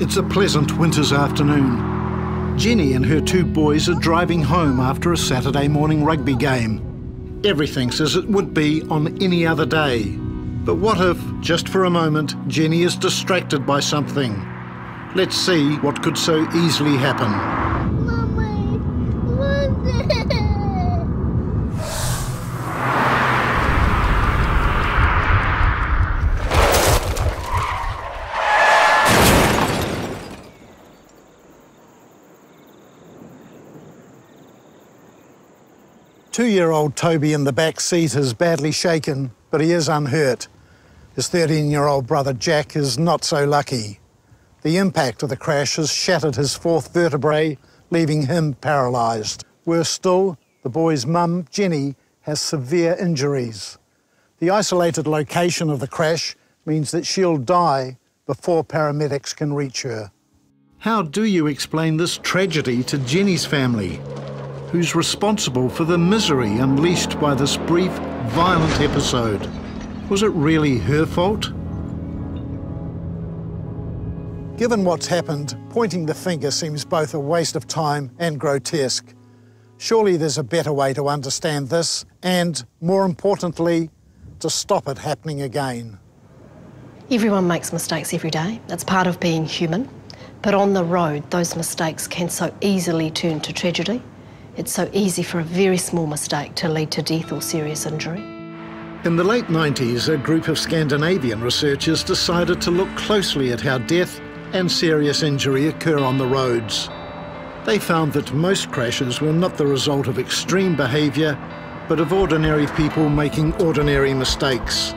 It's a pleasant winter's afternoon. Jenny and her two boys are driving home after a Saturday morning rugby game. Everything's as it would be on any other day. But what if, just for a moment, Jenny is distracted by something? Let's see what could so easily happen. Two-year-old Toby in the back seat is badly shaken, but he is unhurt. His 13-year-old brother Jack is not so lucky. The impact of the crash has shattered his fourth vertebrae, leaving him paralysed. Worse still, the boy's mum, Jenny, has severe injuries. The isolated location of the crash means that she'll die before paramedics can reach her. How do you explain this tragedy to Jenny's family? Who's responsible for the misery unleashed by this brief, violent episode. Was it really her fault? Given what's happened, pointing the finger seems both a waste of time and grotesque. Surely there's a better way to understand this and, more importantly, to stop it happening again. Everyone makes mistakes every day. That's part of being human. But on the road, those mistakes can so easily turn to tragedy. It's so easy for a very small mistake to lead to death or serious injury. In the late 90s, a group of Scandinavian researchers decided to look closely at how death and serious injury occur on the roads. They found that most crashes were not the result of extreme behaviour, but of ordinary people making ordinary mistakes.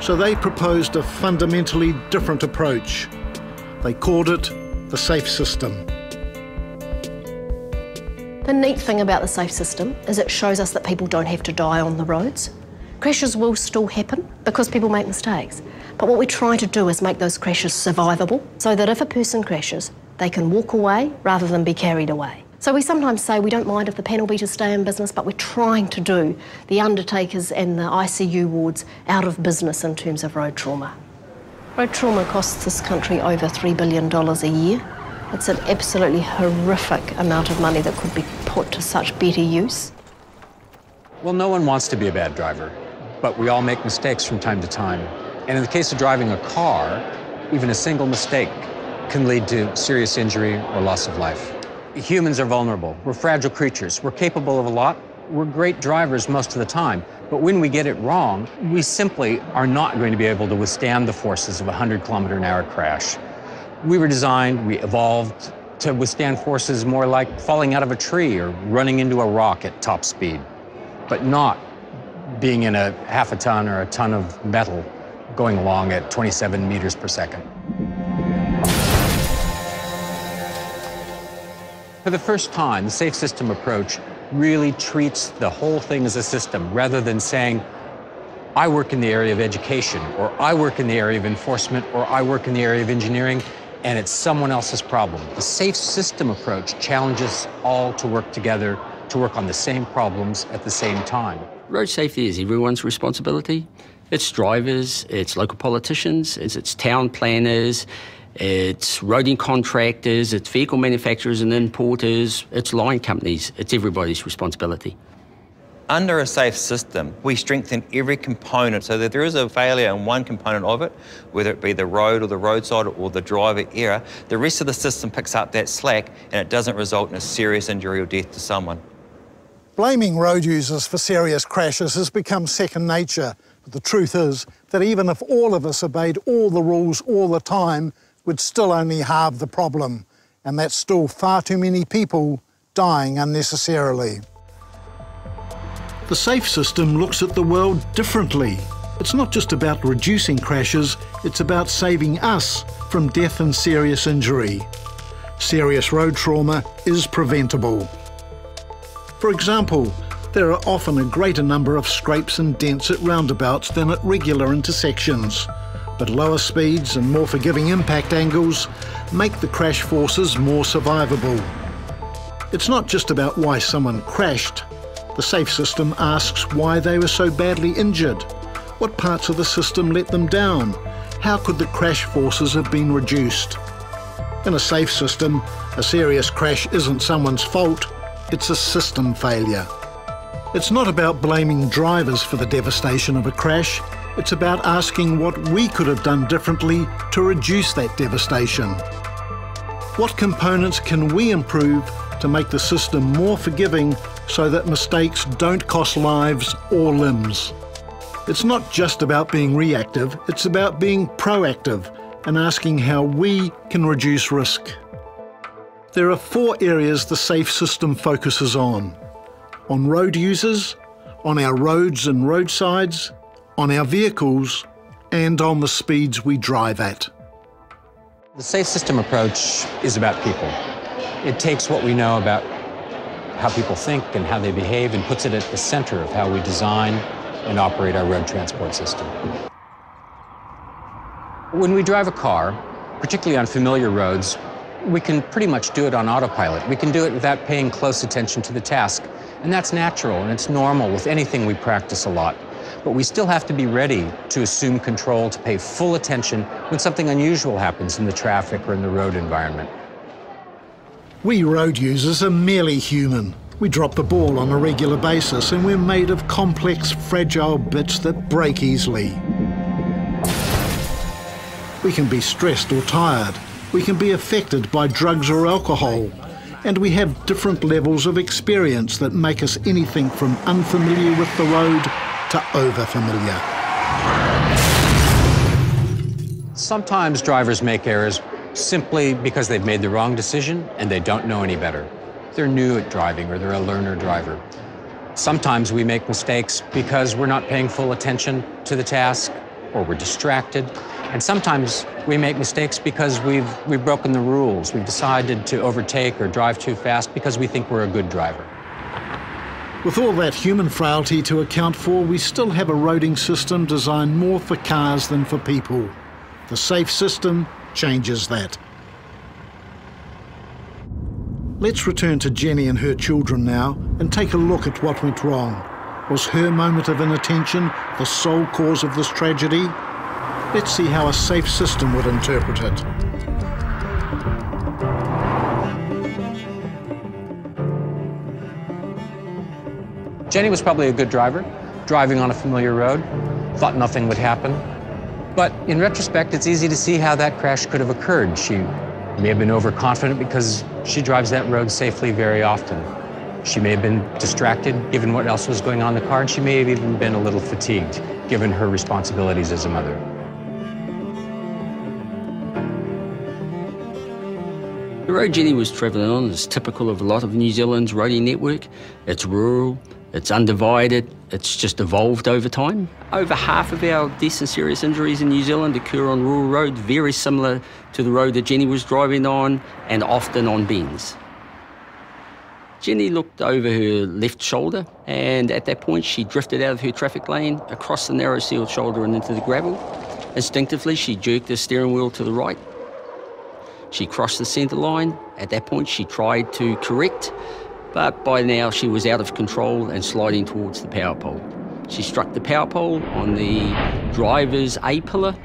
So they proposed a fundamentally different approach. They called it the SAFE system. The neat thing about the SAFE system is it shows us that people don't have to die on the roads. Crashes will still happen because people make mistakes. But what we try to do is make those crashes survivable so that if a person crashes, they can walk away rather than be carried away. So we sometimes say we don't mind if the panel beaters stay in business, but we're trying to do the undertakers and the ICU wards out of business in terms of road trauma. Road trauma costs this country over $3 billion a year. It's an absolutely horrific amount of money that could be put to such better use. Well, no one wants to be a bad driver, but we all make mistakes from time to time. And in the case of driving a car, even a single mistake can lead to serious injury or loss of life. Humans are vulnerable. We're fragile creatures. We're capable of a lot. We're great drivers most of the time. But when we get it wrong, we simply are not going to be able to withstand the forces of a 100 kilometer an hour crash. We were designed, we evolved to withstand forces more like falling out of a tree or running into a rock at top speed, but not being in a half a ton or a ton of metal going along at 27 meters per second. For the first time, the safe system approach really treats the whole thing as a system rather than saying, I work in the area of education, or I work in the area of enforcement, or I work in the area of engineering and it's someone else's problem. The safe system approach challenges all to work together to work on the same problems at the same time. Road safety is everyone's responsibility. It's drivers, it's local politicians, it's, it's town planners, it's roading contractors, it's vehicle manufacturers and importers, it's line companies. It's everybody's responsibility. Under a safe system, we strengthen every component so that there is a failure in one component of it, whether it be the road or the roadside or the driver error, the rest of the system picks up that slack and it doesn't result in a serious injury or death to someone. Blaming road users for serious crashes has become second nature. But the truth is that even if all of us obeyed all the rules all the time, we'd still only halve the problem. And that's still far too many people dying unnecessarily. The SAFE system looks at the world differently. It's not just about reducing crashes, it's about saving us from death and serious injury. Serious road trauma is preventable. For example, there are often a greater number of scrapes and dents at roundabouts than at regular intersections. But lower speeds and more forgiving impact angles make the crash forces more survivable. It's not just about why someone crashed, the SAFE system asks why they were so badly injured. What parts of the system let them down? How could the crash forces have been reduced? In a safe system, a serious crash isn't someone's fault, it's a system failure. It's not about blaming drivers for the devastation of a crash, it's about asking what we could have done differently to reduce that devastation. What components can we improve to make the system more forgiving so that mistakes don't cost lives or limbs? It's not just about being reactive, it's about being proactive and asking how we can reduce risk. There are four areas the SAFE system focuses on. On road users, on our roads and roadsides, on our vehicles, and on the speeds we drive at. The safe system approach is about people. It takes what we know about how people think and how they behave and puts it at the center of how we design and operate our road transport system. When we drive a car, particularly on familiar roads, we can pretty much do it on autopilot. We can do it without paying close attention to the task. And that's natural and it's normal with anything we practice a lot. But we still have to be ready to assume control, to pay full attention when something unusual happens in the traffic or in the road environment. We road users are merely human. We drop the ball on a regular basis and we're made of complex, fragile bits that break easily. We can be stressed or tired. We can be affected by drugs or alcohol. And we have different levels of experience that make us anything from unfamiliar with the road to overfamiliar. Sometimes drivers make errors simply because they've made the wrong decision and they don't know any better they're new at driving or they're a learner driver. Sometimes we make mistakes because we're not paying full attention to the task or we're distracted. And sometimes we make mistakes because we've, we've broken the rules. We've decided to overtake or drive too fast because we think we're a good driver. With all that human frailty to account for, we still have a roading system designed more for cars than for people. The safe system changes that. Let's return to Jenny and her children now and take a look at what went wrong. Was her moment of inattention the sole cause of this tragedy? Let's see how a safe system would interpret it. Jenny was probably a good driver, driving on a familiar road, thought nothing would happen. But in retrospect, it's easy to see how that crash could have occurred. She may have been overconfident because she drives that road safely very often. She may have been distracted given what else was going on in the car, and she may have even been a little fatigued given her responsibilities as a mother. The road Jenny was travelling on is typical of a lot of New Zealand's roading network. It's rural, it's undivided, it's just evolved over time. Over half of our deaths and serious injuries in New Zealand occur on rural roads, very similar to the road that Jenny was driving on and often on bends. Jenny looked over her left shoulder and at that point she drifted out of her traffic lane across the narrow sealed shoulder and into the gravel. Instinctively she jerked the steering wheel to the right. She crossed the centre line. At that point she tried to correct but by now she was out of control and sliding towards the power pole. She struck the power pole on the driver's A pillar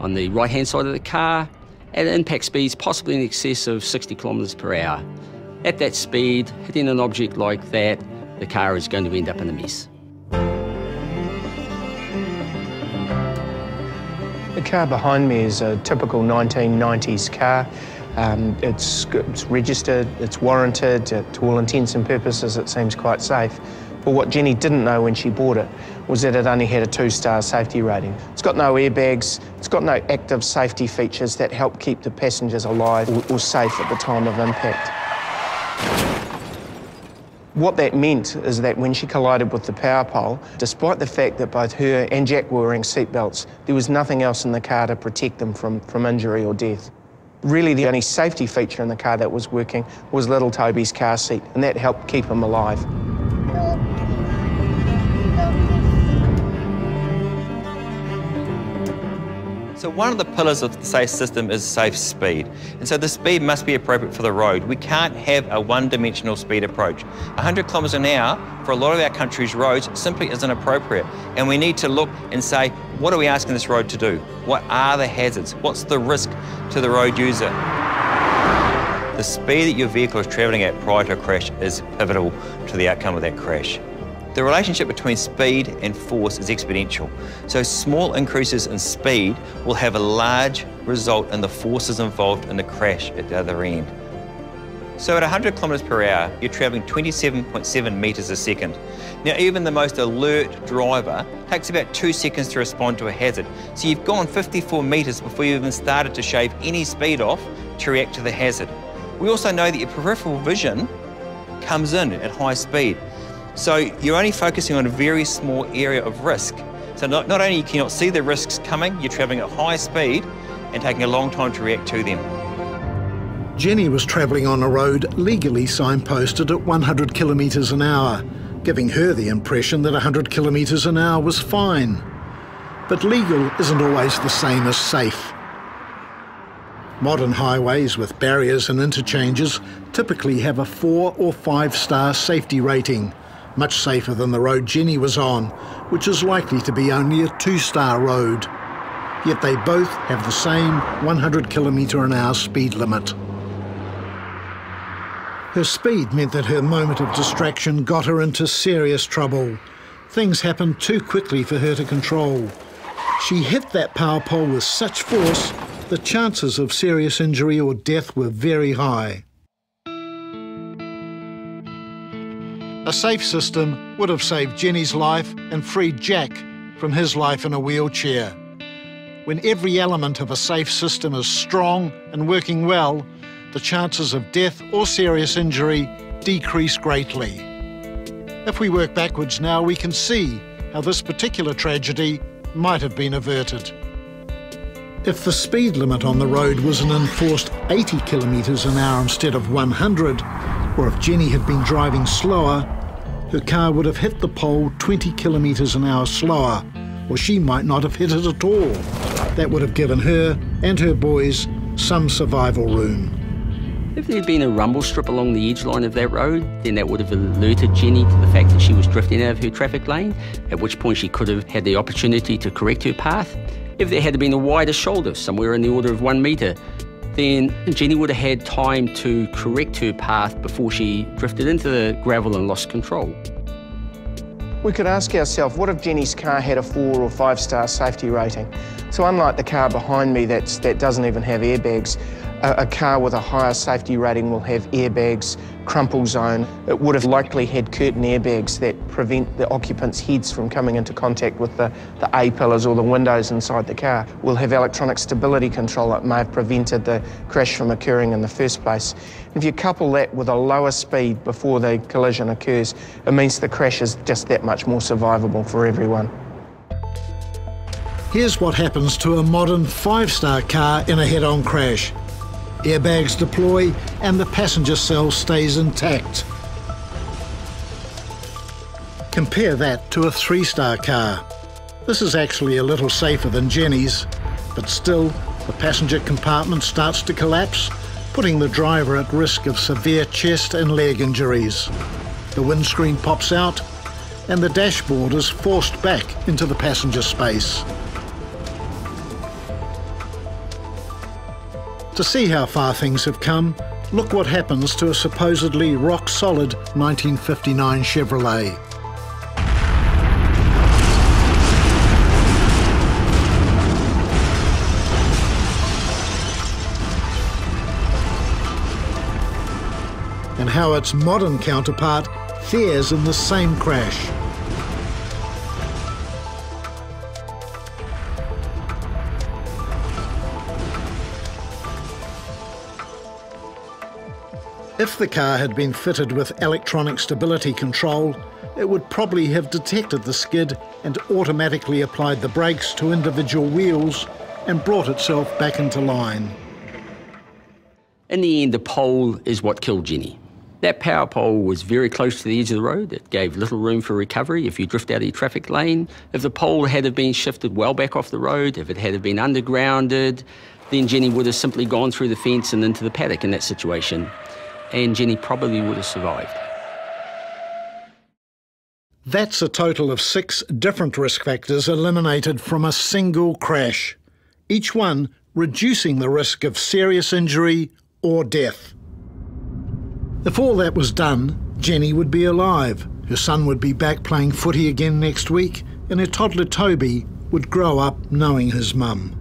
on the right hand side of the car at impact speeds possibly in excess of 60 kilometres per hour. At that speed, hitting an object like that, the car is going to end up in a mess. The car behind me is a typical 1990s car. Um, it's, it's registered, it's warranted, to all intents and purposes it seems quite safe. But what Jenny didn't know when she bought it was that it only had a two-star safety rating. It's got no airbags, it's got no active safety features that help keep the passengers alive or, or safe at the time of impact. What that meant is that when she collided with the power pole, despite the fact that both her and Jack were wearing seatbelts, there was nothing else in the car to protect them from, from injury or death. Really, the only safety feature in the car that was working was little Toby's car seat, and that helped keep him alive. So one of the pillars of the safe system is safe speed. And so the speed must be appropriate for the road. We can't have a one-dimensional speed approach. 100 kilometres an hour for a lot of our country's roads simply isn't appropriate. And we need to look and say, what are we asking this road to do? What are the hazards? What's the risk to the road user? The speed that your vehicle is travelling at prior to a crash is pivotal to the outcome of that crash. The relationship between speed and force is exponential. So small increases in speed will have a large result in the forces involved in the crash at the other end. So at 100 kilometres per hour, you're travelling 27.7 metres a second. Now, even the most alert driver takes about two seconds to respond to a hazard. So you've gone 54 metres before you even started to shave any speed off to react to the hazard. We also know that your peripheral vision comes in at high speed. So you're only focusing on a very small area of risk. So not, not only can you not see the risks coming, you're travelling at high speed and taking a long time to react to them. Jenny was travelling on a road legally signposted at 100 kilometres an hour, giving her the impression that 100 kilometres an hour was fine. But legal isn't always the same as safe. Modern highways with barriers and interchanges typically have a four or five star safety rating, much safer than the road Jenny was on, which is likely to be only a two star road. Yet they both have the same 100 kilometre an hour speed limit. Her speed meant that her moment of distraction got her into serious trouble. Things happened too quickly for her to control. She hit that power pole with such force, the chances of serious injury or death were very high. A safe system would have saved Jenny's life and freed Jack from his life in a wheelchair. When every element of a safe system is strong and working well, the chances of death or serious injury decrease greatly. If we work backwards now, we can see how this particular tragedy might have been averted. If the speed limit on the road was an enforced 80 kilometres an hour instead of 100, or if Jenny had been driving slower, her car would have hit the pole 20 kilometres an hour slower, or she might not have hit it at all. That would have given her and her boys some survival room. If there had been a rumble strip along the edge line of that road, then that would have alerted Jenny to the fact that she was drifting out of her traffic lane, at which point she could have had the opportunity to correct her path. If there had been a wider shoulder, somewhere in the order of one metre, then Jenny would have had time to correct her path before she drifted into the gravel and lost control. We could ask ourselves, what if Jenny's car had a four or five star safety rating? So unlike the car behind me that's, that doesn't even have airbags, a, a, car with a higher safety rating will have airbags, crumple zone. It would have likely had curtain airbags that prevent the occupants' heads from coming into contact with the, the A-pillars or the windows inside the car. We'll have electronic stability control that may have prevented the crash from occurring in the first place. If you couple that with a lower speed before the collision occurs, it means the crash is just that much more survivable for everyone. Here's what happens to a modern five-star car in a head-on crash. Airbags deploy and the passenger cell stays intact. Compare that to a three-star car. This is actually a little safer than Jenny's, but still the passenger compartment starts to collapse, putting the driver at risk of severe chest and leg injuries. The windscreen pops out and the dashboard is forced back into the passenger space. To see how far things have come, look what happens to a supposedly rock-solid 1959 Chevrolet. and how its modern counterpart fares in the same crash. If the car had been fitted with electronic stability control, it would probably have detected the skid and automatically applied the brakes to individual wheels and brought itself back into line. In the end, the pole is what killed Jenny. That power pole was very close to the edge of the road. It gave little room for recovery if you drift out of your traffic lane. If the pole had have been shifted well back off the road, if it had have been undergrounded, then Jenny would have simply gone through the fence and into the paddock in that situation and Jenny probably would have survived. That's a total of six different risk factors eliminated from a single crash, each one reducing the risk of serious injury or death. If all that was done, Jenny would be alive, her son would be back playing footy again next week, and her toddler Toby would grow up knowing his mum.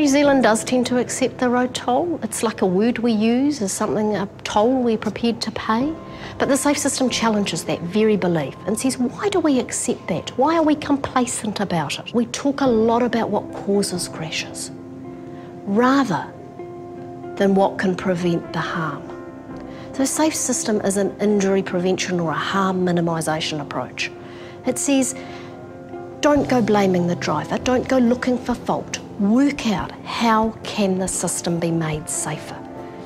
New Zealand does tend to accept the road toll. It's like a word we use as something, a toll we're prepared to pay. But the safe system challenges that very belief and says, why do we accept that? Why are we complacent about it? We talk a lot about what causes crashes rather than what can prevent the harm. So, safe system is an injury prevention or a harm minimisation approach. It says, don't go blaming the driver, don't go looking for fault. Work out how can the system be made safer?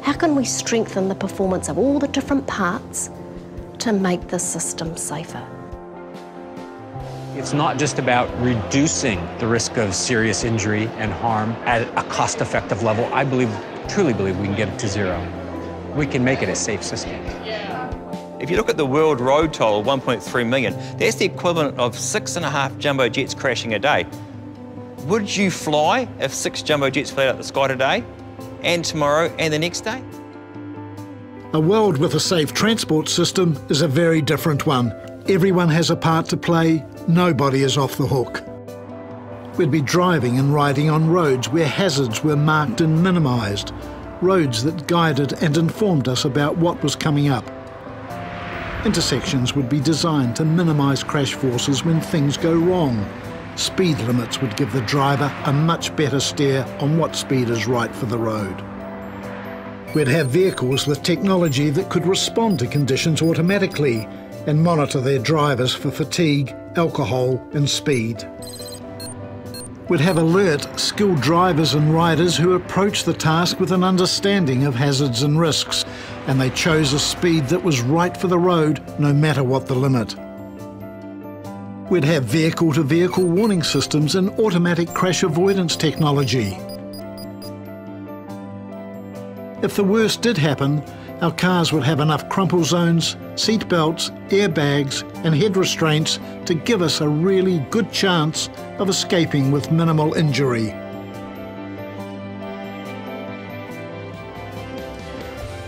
How can we strengthen the performance of all the different parts to make the system safer? It's not just about reducing the risk of serious injury and harm at a cost-effective level. I believe, truly believe we can get it to zero. We can make it a safe system. If you look at the world road toll 1.3 million, that's the equivalent of six and a half jumbo jets crashing a day. Would you fly if six jumbo jets flew out the sky today, and tomorrow, and the next day? A world with a safe transport system is a very different one. Everyone has a part to play, nobody is off the hook. We'd be driving and riding on roads where hazards were marked and minimised, roads that guided and informed us about what was coming up. Intersections would be designed to minimise crash forces when things go wrong. Speed limits would give the driver a much better steer on what speed is right for the road. We'd have vehicles with technology that could respond to conditions automatically and monitor their drivers for fatigue, alcohol and speed. We'd have alert, skilled drivers and riders who approach the task with an understanding of hazards and risks and they chose a speed that was right for the road, no matter what the limit. We'd have vehicle-to-vehicle warning systems and automatic crash avoidance technology. If the worst did happen, our cars would have enough crumple zones, seat belts, airbags and head restraints to give us a really good chance of escaping with minimal injury.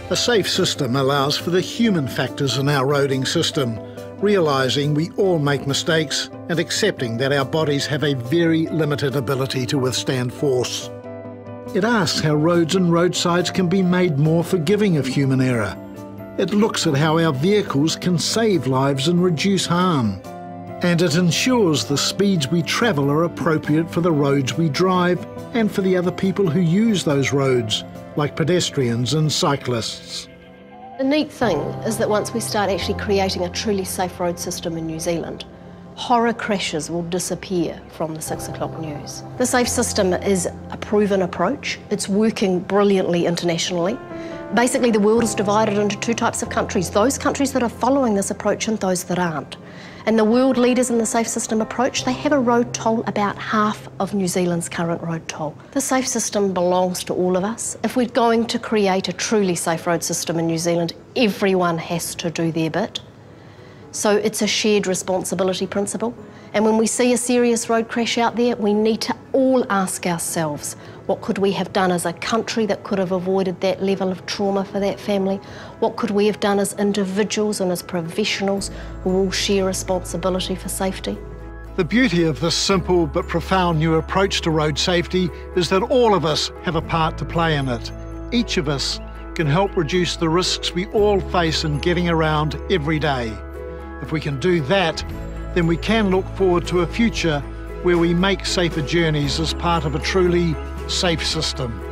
A safe system allows for the human factors in our roading system, realising we all make mistakes and accepting that our bodies have a very limited ability to withstand force. It asks how roads and roadsides can be made more forgiving of human error. It looks at how our vehicles can save lives and reduce harm. And it ensures the speeds we travel are appropriate for the roads we drive and for the other people who use those roads, like pedestrians and cyclists. The neat thing is that once we start actually creating a truly safe road system in New Zealand, horror crashes will disappear from the six o'clock news. The safe system is a proven approach. It's working brilliantly internationally. Basically, the world is divided into two types of countries those countries that are following this approach and those that aren't. And the world leaders in the safe system approach, they have a road toll about half of New Zealand's current road toll. The safe system belongs to all of us. If we're going to create a truly safe road system in New Zealand, everyone has to do their bit. So it's a shared responsibility principle. And when we see a serious road crash out there, we need to all ask ourselves, what could we have done as a country that could have avoided that level of trauma for that family? What could we have done as individuals and as professionals who all share responsibility for safety? The beauty of this simple but profound new approach to road safety is that all of us have a part to play in it. Each of us can help reduce the risks we all face in getting around every day. If we can do that, then we can look forward to a future where we make safer journeys as part of a truly safe system.